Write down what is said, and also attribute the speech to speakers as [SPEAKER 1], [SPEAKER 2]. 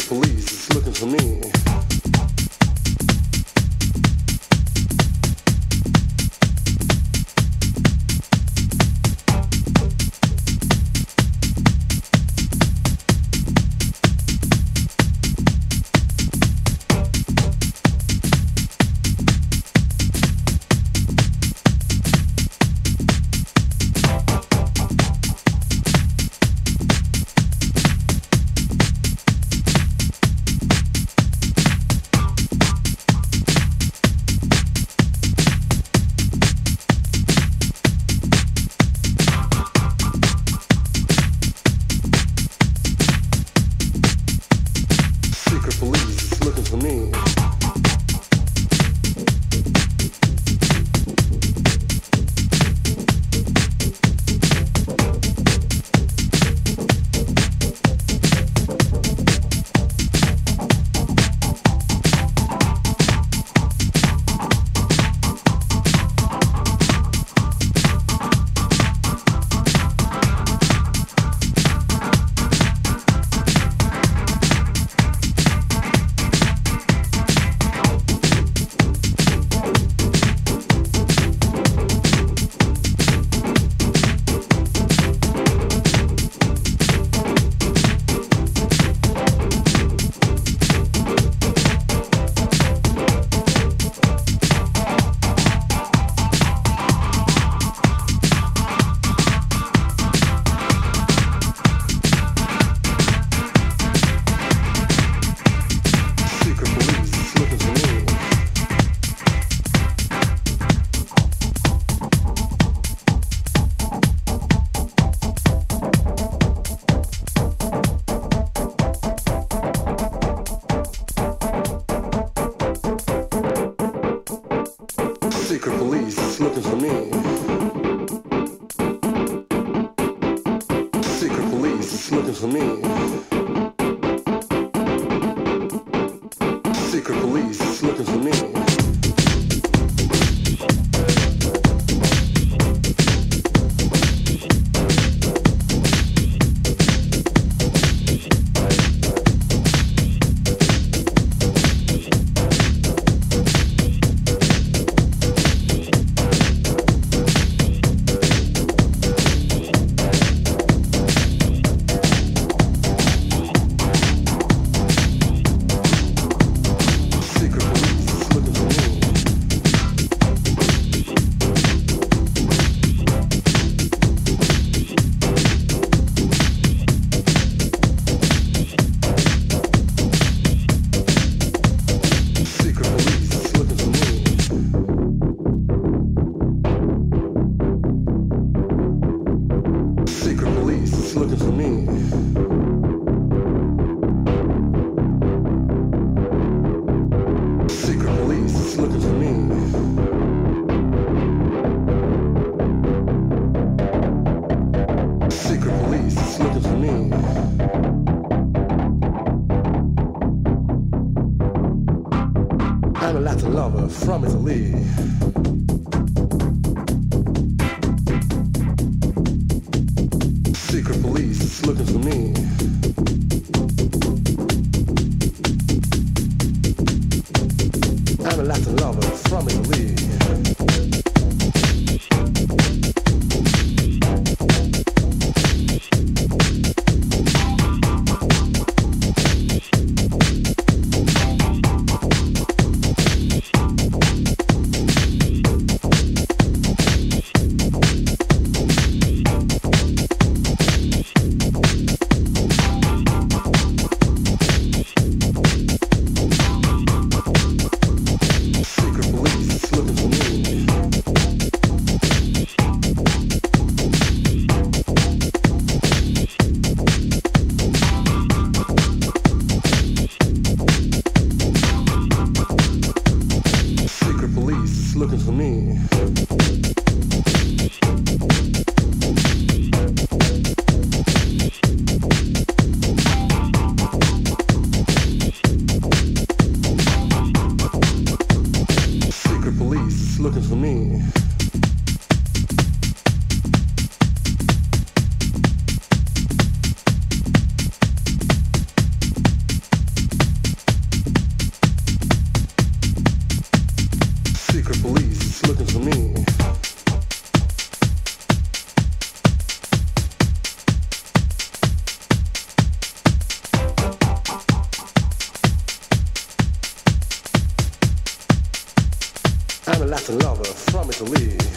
[SPEAKER 1] secret police is looking for me. For me. Secret police looking for me. Secret police looking for me. I'm a Latin lover from Italy. Secret police looking for me. I'm a Latin lover from Italy. Secret police is looking for me. secret police looking for me. I'm a Latin lover from Italy.